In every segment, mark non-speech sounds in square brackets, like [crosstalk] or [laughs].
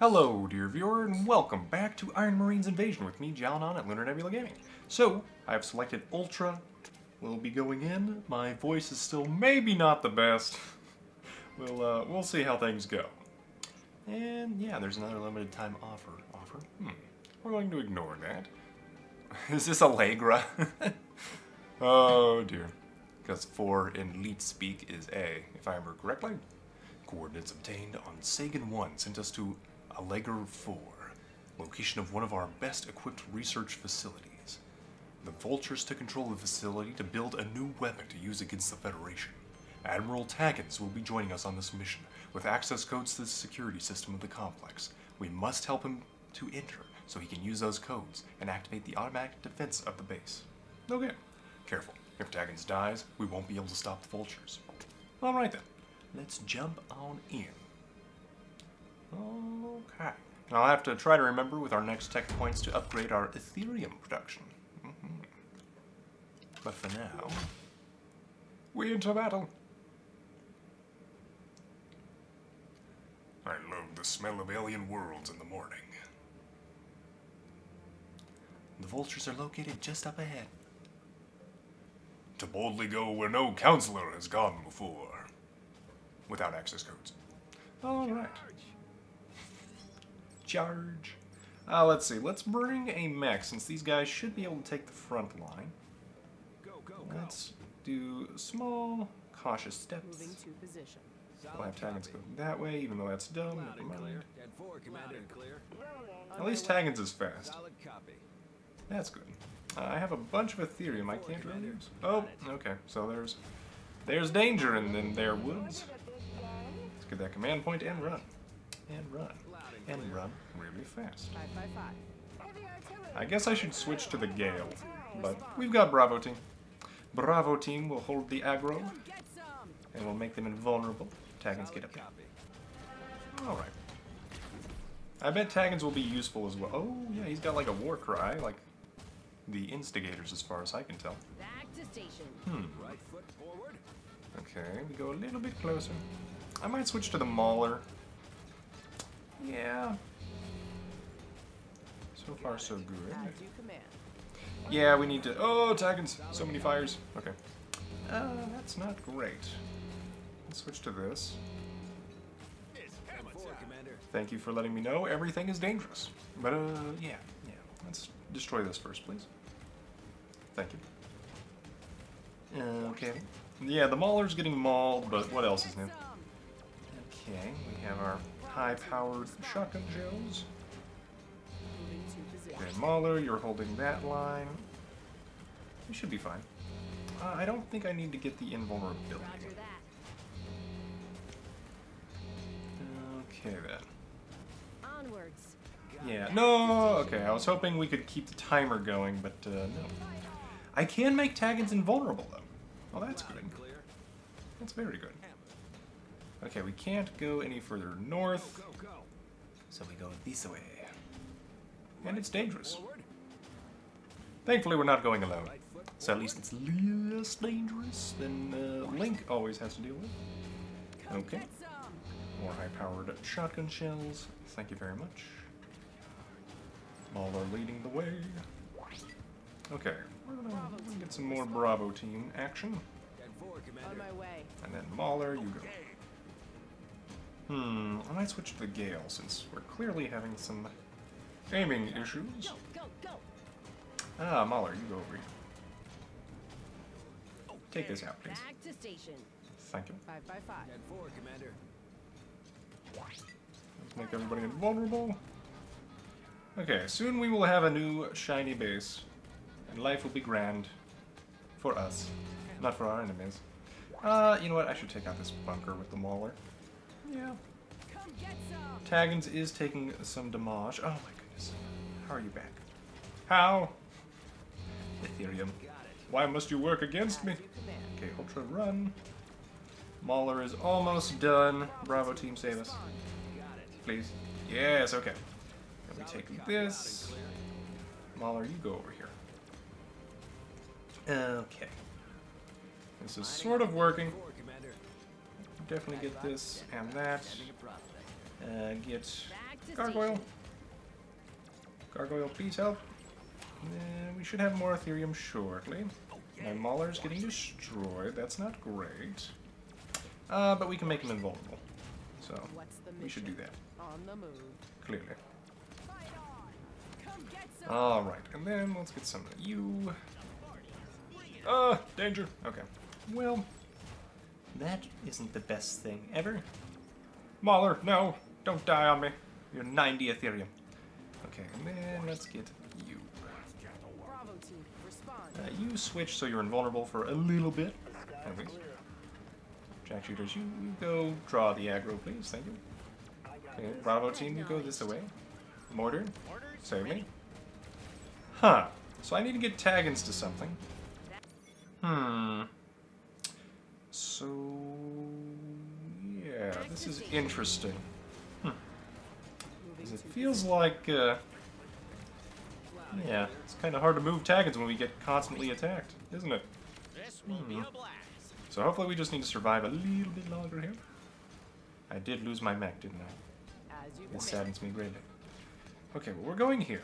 Hello, dear viewer, and welcome back to Iron Marines Invasion with me, Jalinon at Lunar Nebula Gaming. So, I have selected Ultra. We'll be going in. My voice is still maybe not the best. [laughs] we'll, uh, we'll see how things go. And yeah, there's another limited time offer. Offer? Hmm. We're going to ignore that. [laughs] is this Allegra? [laughs] oh dear. Because 4 in Leet speak is A, if I remember correctly. Coordinates obtained on Sagan 1 sent us to Allegra 4, location of one of our best equipped research facilities. The Vultures took control of the facility to build a new weapon to use against the Federation. Admiral Taggins will be joining us on this mission with access codes to the security system of the complex. We must help him to enter so he can use those codes and activate the automatic defense of the base. Okay, careful. If Taggins dies, we won't be able to stop the Vultures. Alright then, let's jump on in. Okay. I'll have to try to remember with our next tech points to upgrade our Ethereum production. Mm -hmm. But for now, we into battle. I love the smell of alien worlds in the morning. The vultures are located just up ahead. To boldly go where no counselor has gone before. Without access codes. Alright charge. Uh, let's see, let's bring a mech, since these guys should be able to take the front line. Go, go, go. Let's do small, cautious steps. Moving to position. We'll have Taggins go that way, even though that's dumb. At least Taggins is fast. That's good. Uh, I have a bunch of Ethereum I can't really use. Oh, okay. So there's there's danger in, in their woods. Let's get that command point and run. And run and run really fast. I guess I should switch to the Gale, but we've got Bravo Team. Bravo Team will hold the aggro, and will make them invulnerable. Taggins get up there. Alright. I bet Taggins will be useful as well. Oh, yeah, he's got like a war cry, like the instigators as far as I can tell. Hmm. Okay, we go a little bit closer. I might switch to the Mauler. Yeah. So far, so good. Yeah, we need to... Oh, Taggins! So many fires. Okay. Uh, that's not great. Let's switch to this. Thank you for letting me know everything is dangerous. But, uh, yeah, yeah. Let's destroy this first, please. Thank you. Okay. Yeah, the Mauler's getting mauled, but what else is new? Okay, we have our high-powered shotgun shells. Okay, Mauler, you're holding that line. We should be fine. Uh, I don't think I need to get the invulnerability. Okay then. Onwards. Yeah, no, okay, I was hoping we could keep the timer going, but uh, no. I can make Taggins invulnerable though. Oh, that's good. That's very good. Okay, we can't go any further north, so we go this way. And it's dangerous. Thankfully, we're not going alone. So at least it's less dangerous than uh, Link always has to deal with. Okay. More high-powered shotgun shells. Thank you very much. Mauler leading the way. Okay, we're gonna, we're gonna get some more Bravo team action. And then Mauler, you go. Hmm, I might switch to the Gale since we're clearly having some aiming issues. Ah, Mauler, you go over here. Take this out, please. Back to station. Thank you. Five by five. And four, Commander. Let's make everybody invulnerable. Okay, soon we will have a new shiny base, and life will be grand for us, not for our enemies. Uh, you know what? I should take out this bunker with the Mauler. Yeah. Taggins is taking some damage. Oh my goodness. How are you back? How? Ethereum. Why must you work against me? Okay, Ultra run. Mauler is almost done. Bravo team, save us. Please. Yes, okay. And we take this. Mauler, you go over here. Okay. This is sort of working definitely get this and that. Uh, get Gargoyle. Gargoyle, please help. Uh, we should have more Ethereum shortly. My Mauler's getting destroyed. That's not great. Uh, but we can make him invulnerable. So, What's the mission? we should do that, On the move. clearly. Fight on. Come get some. Alright, and then let's get some of you. Uh, danger. Okay. Well, that isn't the best thing ever. Mauler, no! Don't die on me. You're 90 Ethereum. Okay, and then let's get you. Uh, you switch so you're invulnerable for a little bit, at. Jack shooters, you, you go draw the aggro, please. Thank you. Okay, Bravo team, you go this way. Mortar, save me. Huh. So I need to get Taggins to something. Hmm. So yeah, this is interesting. Hmm. 'Cause It feels like uh, yeah, it's kind of hard to move Taggins when we get constantly attacked, isn't it? Hmm. So hopefully we just need to survive a little bit longer here. I did lose my mech, didn't I? This saddens me greatly. Okay, well we're going here.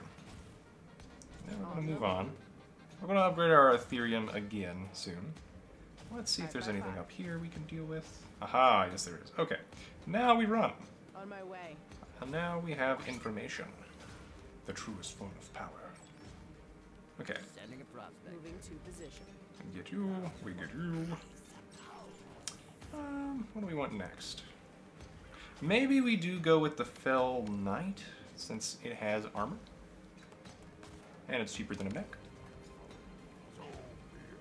Now we're going to move on. We're going to upgrade our Ethereum again soon. Let's see if there's anything up here we can deal with. Aha, yes there is. Okay, now we run. On my way. And now we have information. The truest form of power. Okay, Sending a prospect. Moving to position. we get you, we get you. Um, what do we want next? Maybe we do go with the Fell Knight, since it has armor. And it's cheaper than a mech.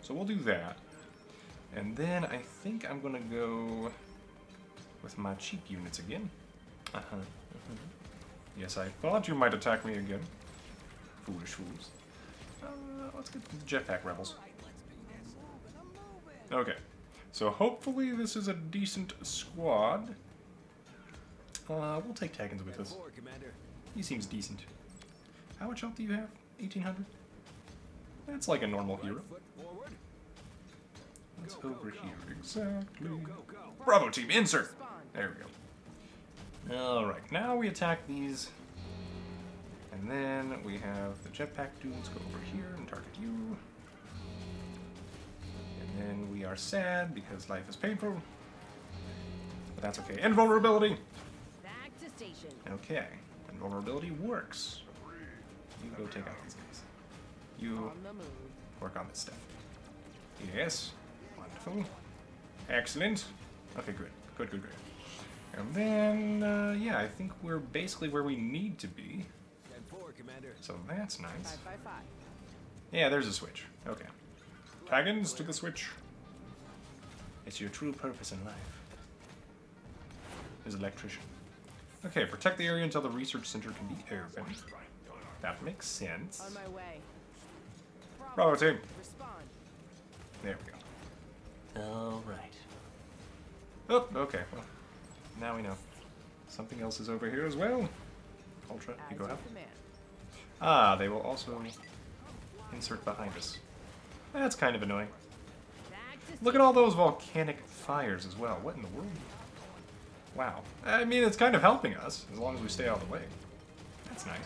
So we'll do that. And then I think I'm gonna go with my cheap units again. Uh-huh. Uh-huh. Yes, I thought you might attack me again. Foolish fools. Uh, let's get the jetpack rebels. Okay, so hopefully this is a decent squad. Uh, we'll take Taggins with us. He seems decent. How much health do you have? 1800? That's like a normal hero. That's over here, exactly. Bravo team, insert! There we go. Alright, now we attack these. And then we have the jetpack dudes go over here and target you. And then we are sad because life is painful. But that's okay. Invulnerability! Back to station. Okay. Invulnerability works. You go take out these guys. You On the move. work on this stuff. Yes. Wonderful. Excellent. Okay, good. Good, good, good. And then, uh, yeah, I think we're basically where we need to be. Send forward, Commander. So that's nice. Five by five. Yeah, there's a switch. Okay. Taggins to the switch. It's your true purpose in life. Is electrician. Okay, protect the area until the research center can be opened. That makes sense. On my way. Bravo team. Respond. There we go. Alright. Oh, okay. Well, now we know. Something else is over here as well. Ultra, you go command. Ah, they will also insert behind us. That's kind of annoying. Look at all those volcanic fires as well. What in the world? Wow. I mean, it's kind of helping us, as long as we stay out of the way. That's nice.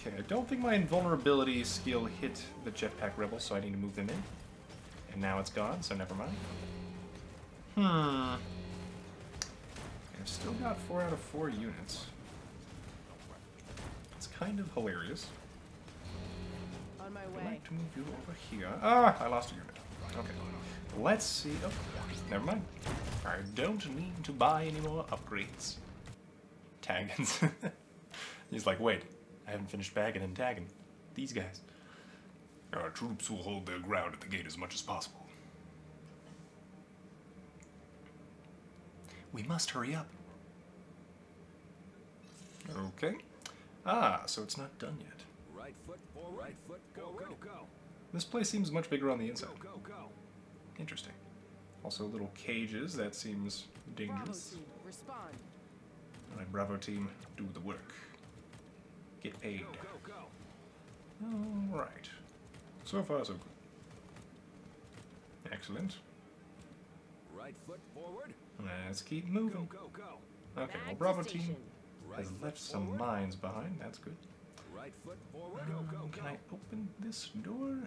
Okay, I don't think my invulnerability skill hit the jetpack rebels, so I need to move them in. And now it's gone, so never mind. Hmm. I've still got four out of four units. It's kind of hilarious. On my I'd way. like to move you over here. Ah, I lost a unit. Okay. Let's see. Oh, never mind. I don't need to buy any more upgrades. Taggins. [laughs] He's like, wait, I haven't finished bagging and tagging these guys. Our troops will hold their ground at the gate as much as possible. We must hurry up. Okay. Ah, so it's not done yet. Right foot forward. Right foot go, go, go. This place seems much bigger on the inside. Go, go, go. Interesting. Also, little cages. That seems Bravo dangerous. team. Respond. Alright, Bravo team, do the work. Get paid. Go, go, go. Alright. So far, so good. Excellent. Right foot forward. Let's keep moving. go, go. Okay, well, Bravo to team, station. Has left some mines behind. That's good. Right foot forward. Go, go, Um, can I open this door?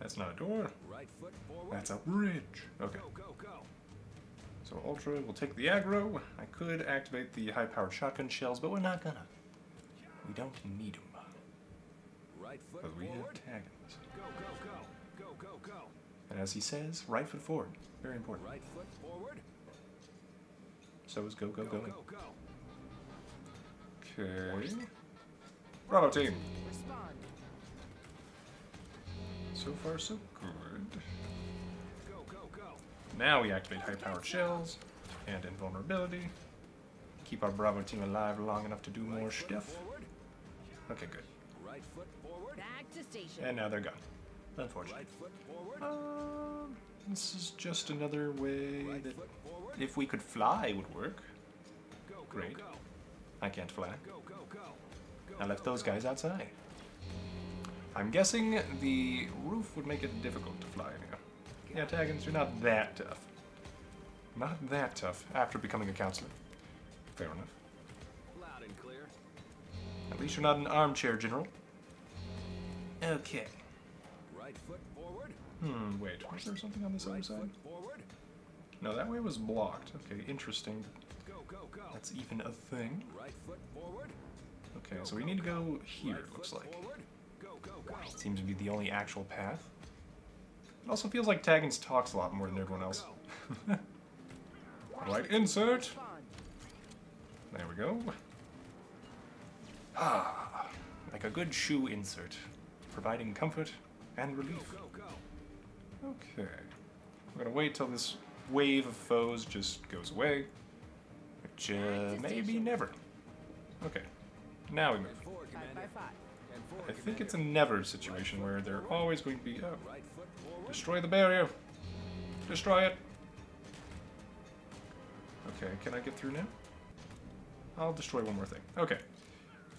That's not a door. Right foot forward. That's a bridge. Okay. So Ultra will take the aggro. I could activate the high-powered shotgun shells, but we're not gonna. We don't need them. Right foot Because we have forward. Go, go, go. Go, go, go. And as he says, right foot forward. Very important. Right foot forward. So is go, go, Go, go, go. Okay. Bravo team. Respond. So far, so good. Go, go, go. Now we activate high-powered shells and invulnerability. Keep our Bravo team alive long enough to do more stuff. Forward. Okay, good. Right foot forward. Back to station. And now they're gone. Unfortunately. Right foot forward. Um, this is just another way Right that foot forward. If we could fly would work. Go, go, Great. I can't fly. Go, go, go. Go, I left those guys outside. I'm guessing the roof would make it difficult to fly anyhow. Yeah, Taggins, you're not that tough. Not that tough after becoming a counselor. Fair enough. Loud and clear. At least you're not an armchair general. Okay. Right foot forward. Hmm, wait. Was there something on this other side? foot forward. No, that way was blocked. Okay, interesting. Go, go, go. That's even a thing. Right foot forward. Okay, so we need to go here, right it looks like. Go. Seems to be the only actual path. It also feels like Taggins talks a lot more than everyone else. [laughs] right, insert! There we go. Ah, like a good shoe insert, providing comfort and relief. Okay. We're gonna wait till this wave of foes just goes away. Which, uh, maybe never. Okay. Now we move. Forward, Five Commander. by five. And forward, I think it's a never situation where they're always going to be. Oh, Right foot forward. destroy the barrier! Destroy it! Okay, can I get through now? I'll destroy one more thing. Okay.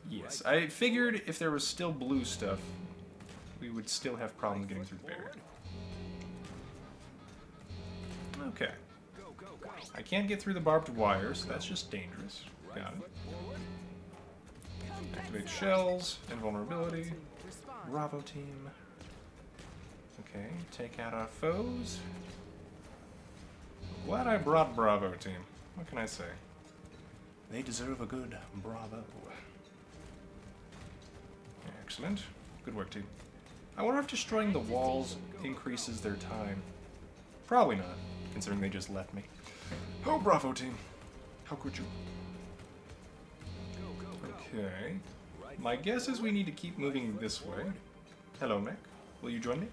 Yes, I figured if there was still blue stuff, we would still have problems getting through the barrier. Okay. I can't get through the barbed wire, so that's just dangerous. Got it. Activate shells, invulnerability. Bravo team. Okay, take out our foes. Glad I brought Bravo team. What can I say? They deserve a good Bravo. Excellent. Good work, team. I wonder if destroying the walls increases their time. Probably not, considering they just left me. Oh, Bravo team. How could you? Okay. My guess is we need to keep moving this way. Hello, Mac. Will you join me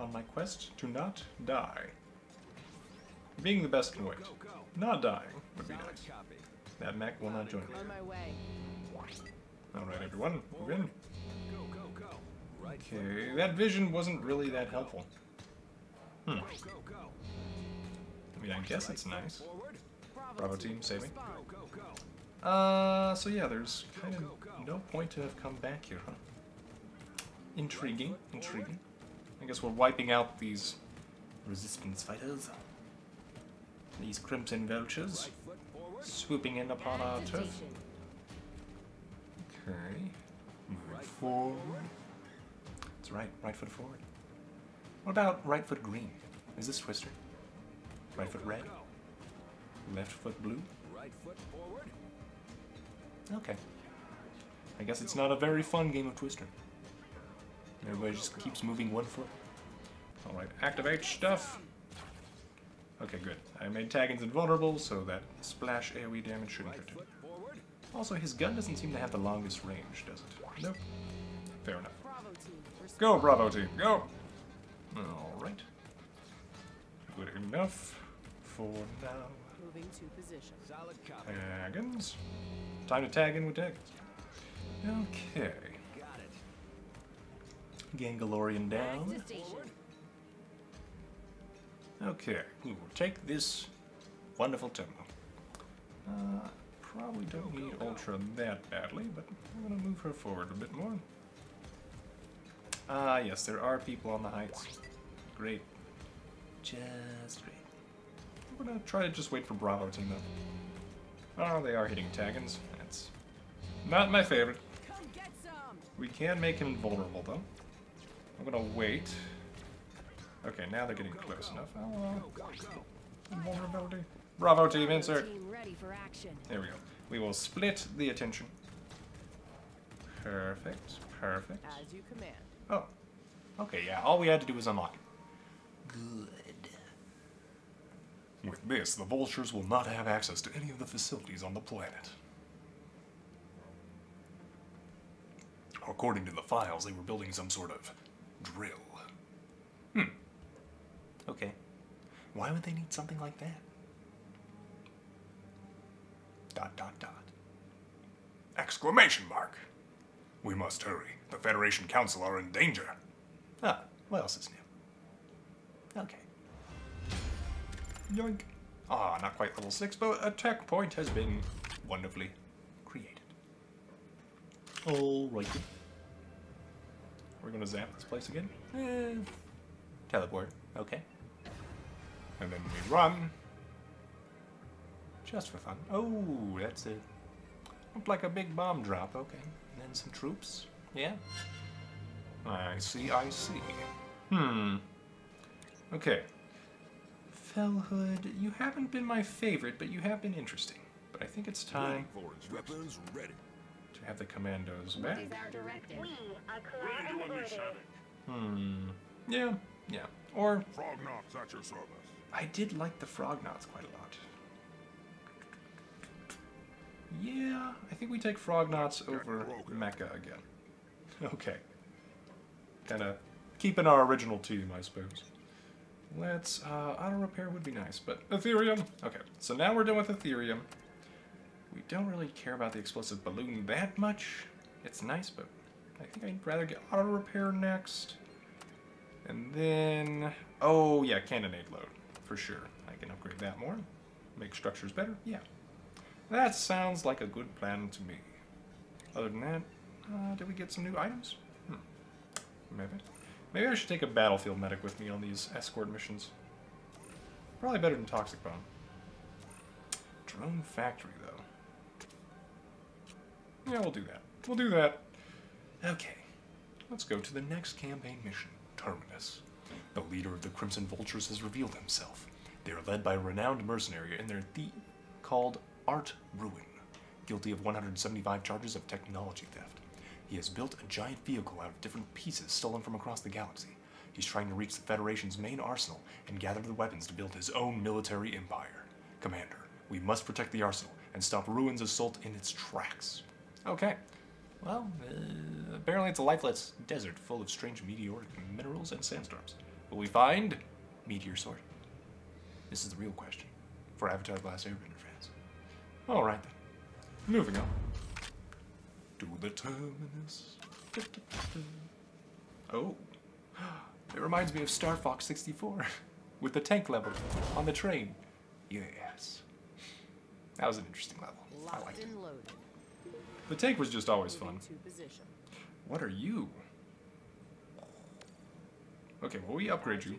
on my quest to not die? Being the best can wait. Not dying would be nice. That Mac will not join me. On my way. Alright, everyone, move in. Okay, that vision wasn't really that helpful. Hmm. Mean, I guess it's nice. Bravo team, save me. Respond. Go, go, go. Uh, so yeah, there's kind of no point to have come back here, huh? Intriguing, intriguing. I guess we're wiping out these resistance fighters. These crimson vultures Right foot forward. swooping in upon our turf. Okay. Move Right foot forward. That's right, right foot forward. What about right foot green? Is this Twister? Right foot red? Left foot blue? Right foot forward. Okay. I guess it's not a very fun game of Twister. Everybody just keeps moving one foot. Alright, activate stuff. Okay, good. I made Taggins invulnerable, so that splash AoE damage shouldn't hurt him. Also, his gun doesn't seem to have the longest range, does it? Nope. Fair enough. Bravo team. Respond. Go, Bravo team, go! Alright. Good enough for now. Moving to position. Solid copy. Taggins. Time to tag in with Taggins. Okay. Got it. Gangalorian Back down. Okay, we will take this wonderful tempo. Uh, probably don't need Ultra that badly, but I'm gonna move her forward a bit more. Ah, yes, there are people on the heights. Great. Just great. I'm gonna try to just wait for Bravo team though. Oh, they are hitting Taggins. That's not my favorite. Come get some. We can make him vulnerable, though. I'm gonna wait. Okay, now they're getting close enough. Oh, Go, go. uh, vulnerability. Bravo team, insert. Team ready for action. There we go. We will split the attention. Perfect, perfect. As you command. Oh. Okay, yeah, all we had to do was unlock it. Good. With this, the vultures will not have access to any of the facilities on the planet. According to the files, they were building some sort of drill. Hmm. Okay. Why would they need something like that? Dot dot dot. Exclamation mark. We must hurry. The Federation Council are in danger. Ah, what else is new? Okay. Yoink. Ah, not quite level 6, but a tech point has been wonderfully created. Alrighty. We're gonna zap this place again? Eh. Teleport. Okay. And then we run. Just for fun. Oh, that's it. Looked like a big bomb drop. Okay. And then some troops. Yeah. I see, I see. Hmm. Okay. Fellhood, you haven't been my favorite, but you have been interesting. But I think it's time Weapons ready. to have the commandos back. our directive? We are collaborating. Hmm. Yeah, yeah. Or Frognauts at your service. I did like the Frognauts quite a lot. Yeah, I think we take Frognauts over Mecha again. [laughs] Okay. Kinda keeping our original team, I suppose. Let's, uh, auto repair would be nice, but Ethereum. Okay, so now we're done with Ethereum. We don't really care about the explosive balloon that much. It's nice, but I think I'd rather get auto repair next. And then, oh yeah, cannonade load, for sure. I can upgrade that more, make structures better, yeah. That sounds like a good plan to me. Other than that, uh, did we get some new items? Hmm. Maybe. Maybe I should take a battlefield medic with me on these escort missions. Probably better than Toxic Bomb. Drone factory, though. Yeah, we'll do that. We'll do that. Okay. Let's go to the next campaign mission, Terminus. The leader of the Crimson Vultures has revealed himself. They are led by a renowned mercenary and their thief called Aart Ruin, guilty of 175 charges of technology theft. He has built a giant vehicle out of different pieces stolen from across the galaxy. He's trying to reach the Federation's main arsenal and gather the weapons to build his own military empire. Commander, we must protect the arsenal and stop Ruin's assault in its tracks. Okay. Well, uh, apparently it's a lifeless desert full of strange meteoric minerals and sandstorms. Will we find Meteor Sword? This is the real question for Avatar The Last Airbender fans. Alright then. Moving on. To the terminus. Oh. It reminds me of Star Fox 64 with the tank level on the train. Yes. That was an interesting level. I liked it. The tank was just always fun. Moving to position. What are you? Okay, well, we upgrade you.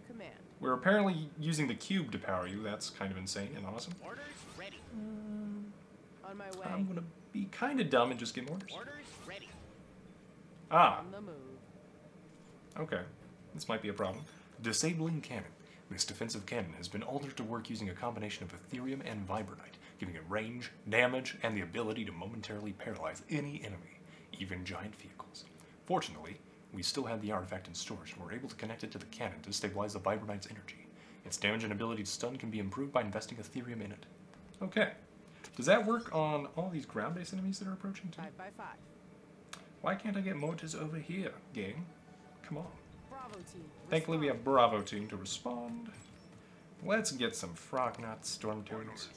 We're apparently using the cube to power you. That's kind of insane and awesome. Orders ready. Um, on my way. I'm gonna be kind of dumb and just give orders. Orders ready. Ah, On the move. okay. This might be a problem. Disabling cannon. This defensive cannon has been altered to work using a combination of Ethereum and Vibranite, giving it range, damage, and the ability to momentarily paralyze any enemy, even giant vehicles. Fortunately, we still had the artifact in storage and were able to connect it to the cannon to stabilize the Vibranite's energy. Its damage and ability to stun can be improved by investing Ethereum in it. Okay. Does that work on all these ground-based enemies that are approaching too? Five by five. Why can't I get mortars over here, gang? Come on. Bravo team. Thankfully, we have Bravo team to respond. Let's get some Frognaut Storm Tunes.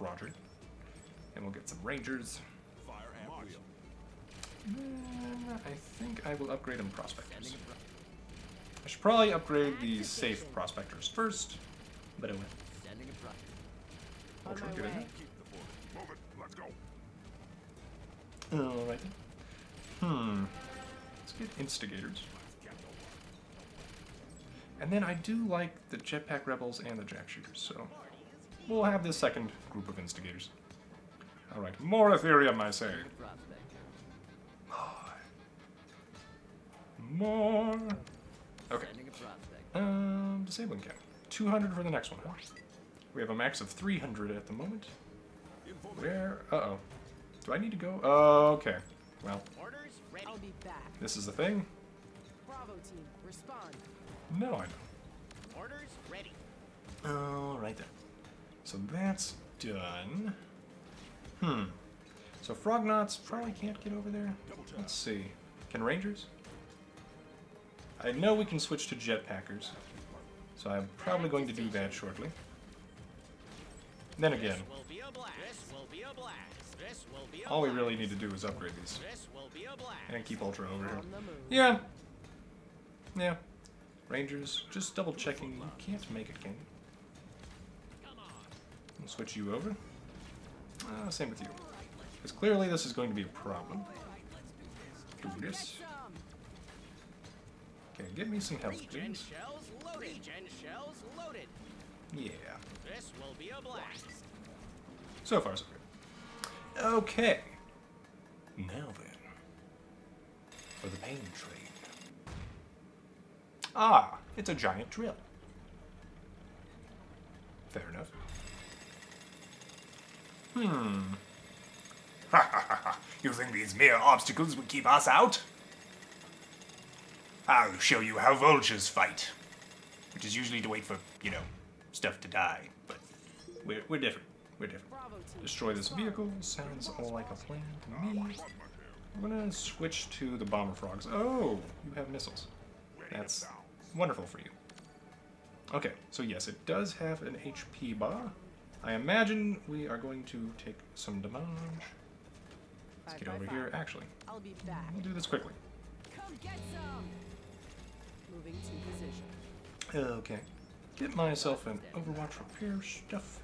Roger. And we'll get some Rangers. Fire at wheel. Then I think I will upgrade them Prospectors. Standing in front. I should probably upgrade the safe Prospectors first, but I will. Standing in front. On my get in way. there. Keep the force. Move it. Let's go. Alright. Hmm. Let's get Instigators. And then I do like the Jetpack Rebels and the Jack Shooters, so we'll have this second group of instigators. Alright, more Ethereum, I say. Prospect. More. Okay. Sending a prospect. Um, disabling cap. 200 for the next one, huh? We have a max of 300 at the moment. Where? Uh-oh. Do I need to go? Oh, okay. Well, Orders ready. I'll be back. this is the thing? Bravo team, respond. No, I know. Orders ready. Oh, right there. So that's done. Hmm. So Frognauts probably can't get over there. Let's see. Can Rangers? I know we can switch to jetpackers. So I'm probably going to do that shortly. Then again, This will be a blast. This will be a blast. This will be a all we really need to do is upgrade these. This will be a blast. And keep Ultra over here. On the move. Yeah. Yeah. Rangers, just double checking. You can't make it, can you? Come on. We'll switch you over. Uh, same with you. Because clearly this is going to be a problem. Do this. Okay, give me some health, Regen please. shells loaded. Regen shells loaded. Yeah. This will be a blast. So far, so good. Okay. Now then. For the pain train. Ah, it's a giant drill. Fair enough. Hmm. Ha ha ha ha. You think these mere obstacles would keep us out? I'll show you how vultures fight. Which is usually to wait for, you know, stuff to die. We're, we're different. We're different. Destroy this vehicle. Sounds all like a plan to me. I'm gonna switch to the bomber frogs. Oh, you have missiles. That's wonderful for you. Okay, so yes, it does have an HP bar. I imagine we are going to take some damage. Let's get over here. Actually, I'll be back. we'll do this quickly. Come get some. Moving to position. Okay. Get myself an Overwatch repair stuff.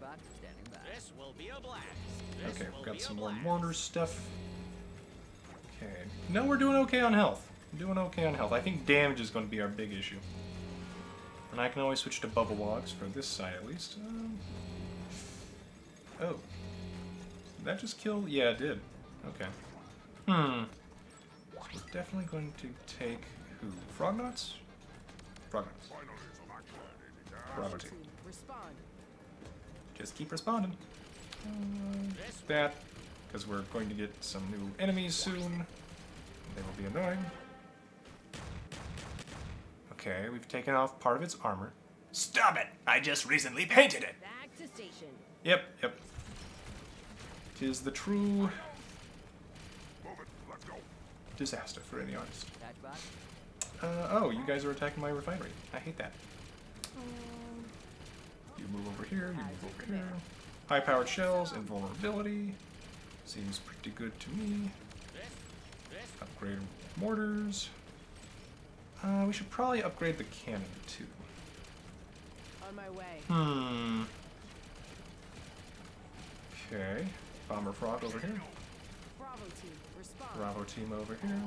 Attachbot standing by. This will be a blast. This Okay, we've got some a more blast. mortar stuff. Okay. No, we're doing okay on health. Doing okay on health. I think damage is going to be our big issue. And I can always switch to bubble logs for this side at least. Um, oh. Did that just kill? Yeah, it did. Okay. Hmm. So we're definitely going to take who? Frognauts? Frognauts. Bravo team. team, respond. Just keep responding. that, because we're going to get some new enemies soon. They will be annoying. Okay, we've taken off part of its armor. Stop it! I just recently painted it! Back to station. Yep, yep. Tis the true Move it. Let's go. disaster for any artist. Uh, oh, you guys are attacking my refinery. I hate that. You move over here, you over here. High powered shells, invulnerability. Seems pretty good to me. Upgrade mortars. Uh, we should probably upgrade the cannon too. On my way. Hmm. Okay. Bomber frog over here. Bravo team, respond. Bravo team over here.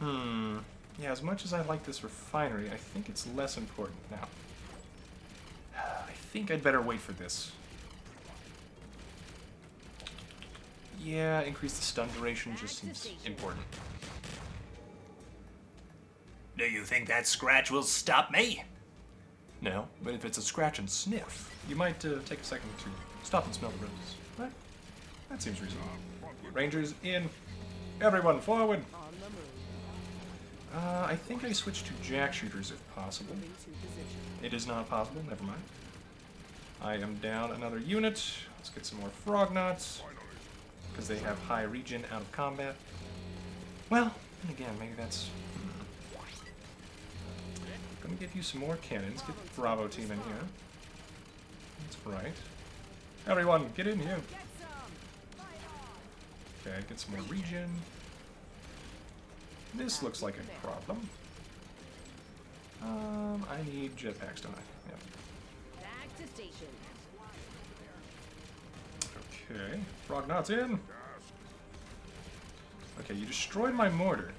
Hmm. Yeah, as much as I like this refinery, I think it's less important now. I think I'd better wait for this. Yeah, increase the stun duration just seems important. Do you think that scratch will stop me? No, but if it's a scratch and sniff, you might uh, take a second to stop and smell the roses. Right? That seems reasonable. Rangers in. Everyone forward. On the move. Uh, I think I switch to jack shooters if possible. Moving to position. It is not possible, never mind. I am down another unit. Let's get some more frognauts. Because they have high regen out of combat. Well, then again, maybe that's. Hmm. Gonna give you some more cannons. Get the Bravo team in here. That's right. Everyone, get in here. Okay, get some more regen. This looks like a problem. Um, I need jetpacks, don't I? Yep. Back to station. Okay, frognauts in. Okay, you destroyed my mortar.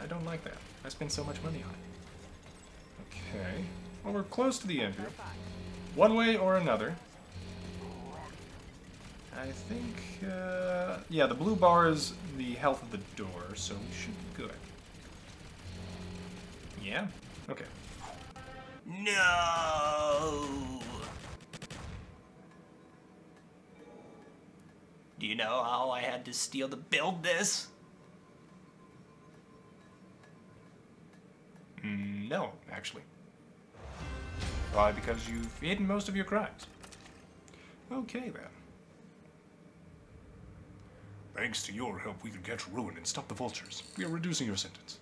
I don't like that. I spent so much money on it. Okay, well we're close to the end here. One way or another. I think, uh, yeah, the blue bar is the health of the door, so we should be good. Yeah? Okay. No! Do you know how I had to steal to build this? Mm, No, actually. Why? Because you've hidden most of your crimes. Okay, then. Thanks to your help, we could catch Ruin and stop the vultures. We are reducing your sentence.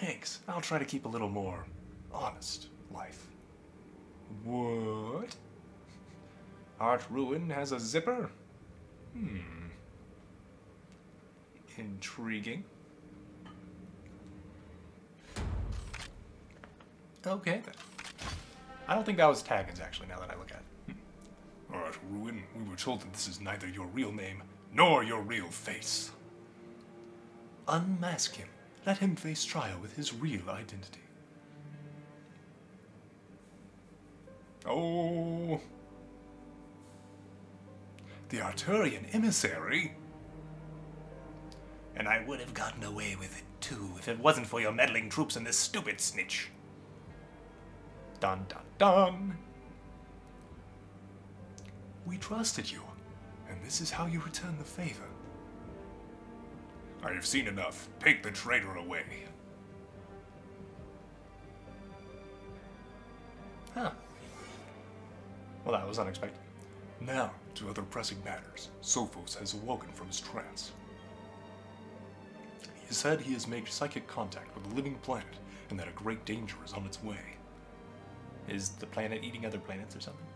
Thanks. I'll try to keep a little more honest life. What? Aart Ruin has a zipper? Hmm. Intriguing. Okay, then. I don't think that was Taggins, actually, now that I look at it. Alright, Ruin, we were told that this is neither your real name nor your real face. Unmask him. Let him face trial with his real identity. Oh. The Arturian emissary? And I would have gotten away with it too if it wasn't for your meddling troops and this stupid snitch. Dun dun dun. We trusted you, and this is how you return the favor. I have seen enough. Take the traitor away. Huh. Well, that was unexpected. Now, to other pressing matters. Sophos has awoken from his trance. He said he has made psychic contact with a living planet, and that a great danger is on its way. Is the planet eating other planets or something?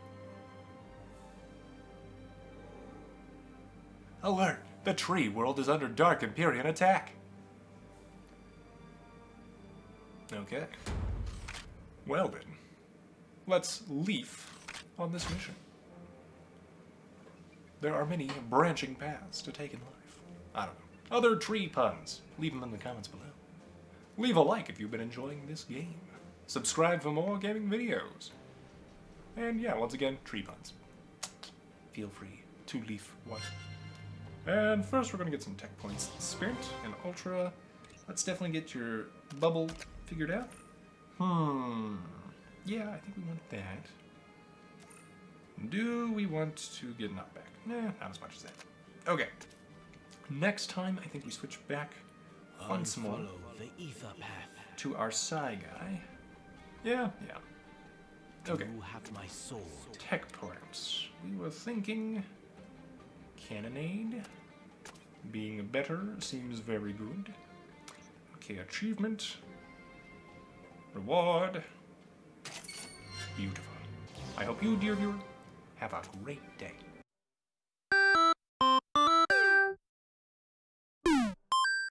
Alert! The tree world is under Dark Empyrean attack! Okay. Well then, let's leaf on this mission. There are many branching paths to take in life. I don't know. Other tree puns. Leave them in the comments below. Leave a like if you've been enjoying this game. Subscribe for more gaming videos. And yeah, once again, tree puns. Feel free to leaf one. And first we're gonna get some tech points. Spirit and Ultra. Let's definitely get your bubble figured out. Hmm. Yeah, I think we want that. Do we want to get knockback? Nah, not as much as that. Okay. Next time, I think we switch back once more the ether path. to our Psy guy. Yeah, yeah. Okay. You have my sword. Tech points. We were thinking cannonade. Being better seems very good. Okay, achievement. Reward. Beautiful. I hope you, dear viewer, have a great day.